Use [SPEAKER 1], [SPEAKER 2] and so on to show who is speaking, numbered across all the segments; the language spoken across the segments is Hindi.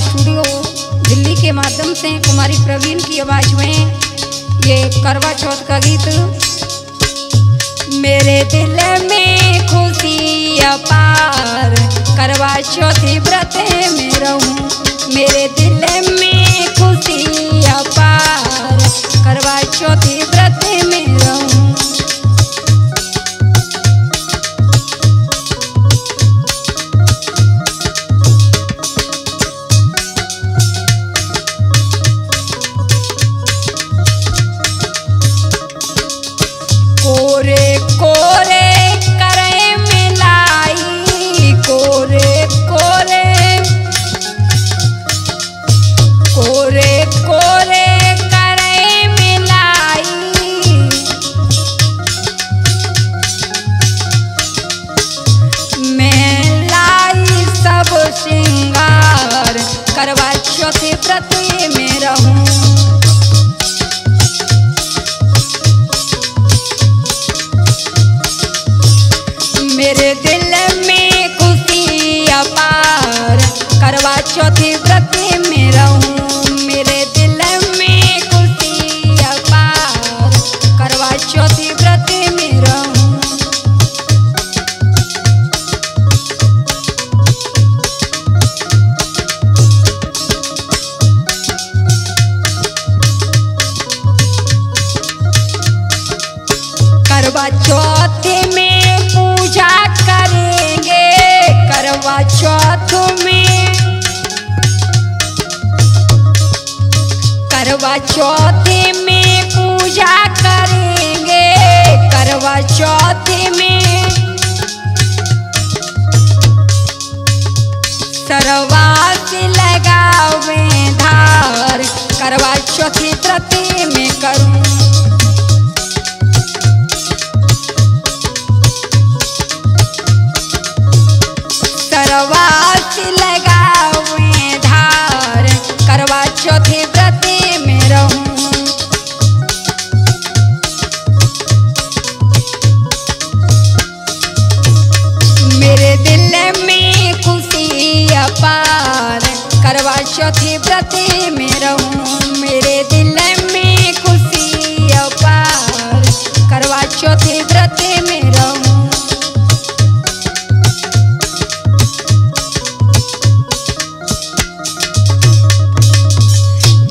[SPEAKER 1] स्टूडियो दिल्ली के माध्यम से कुमारी प्रवीण की आवाज़ में ये करवा चौथ का गीत मेरे दिल में खुशी अपार। करवा चौथी व्रत में रहूँ, मेरे दिल में खुशी अपार। करवा चौथी व्रत में चौथी व्रत में रहूँ, मेरे दिल में खुशी करवा चौथी व्रत में रहूँ। करवा चौथ में पूजा करेंगे, करवा चौथ में करवा चौथ में पूजा करेंगे। करवा चौथ में सरवास लगावे धार। करवा चौथी व्रत में करूँ। सरवास लगावे चौथे व्रत में मेरे दिल में खुशी अपार। करवा में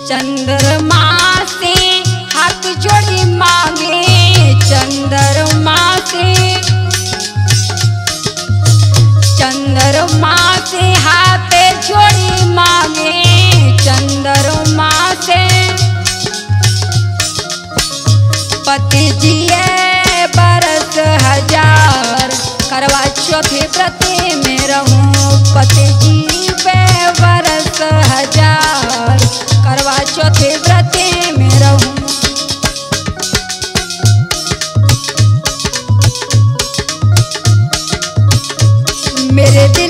[SPEAKER 1] चंद्रमा से हाथ जोड़ी मांगे, चंद्रमा से। चंद्रमा पति बरस हज़ार। करवा चौथे व्रत में रहूँ पति जीवे बरस हज़ार। करवा चौथे व्रत में रहूँ। मेरे दिल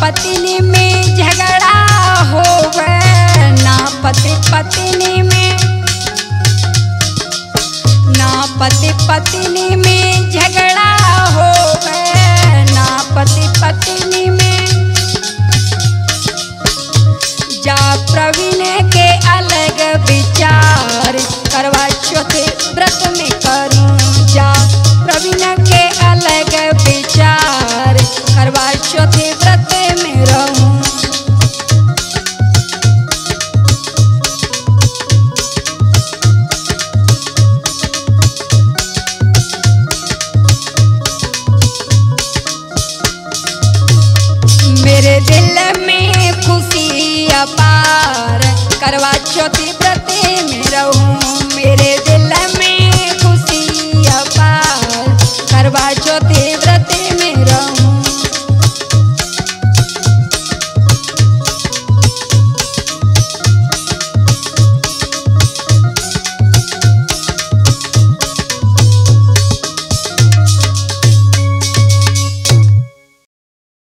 [SPEAKER 1] पत्नी में झगड़ा हो ना पति पत्नी में। ना पति पत्नी में झगड़ा हो ना पति पत्नी में। जा प्रवीण के अलग विचार करवा चौथे व्रत में करूँ। जा प्रवीण के अलग विचार करवा चौथे व्रत दिल में खुशी अपार करवा चौथी प्रति में रहूँ मेरे